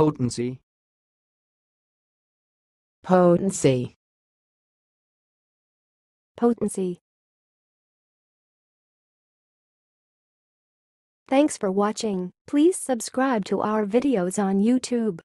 Potency. potency, potency. Thanks for watching. Please subscribe to our videos on YouTube.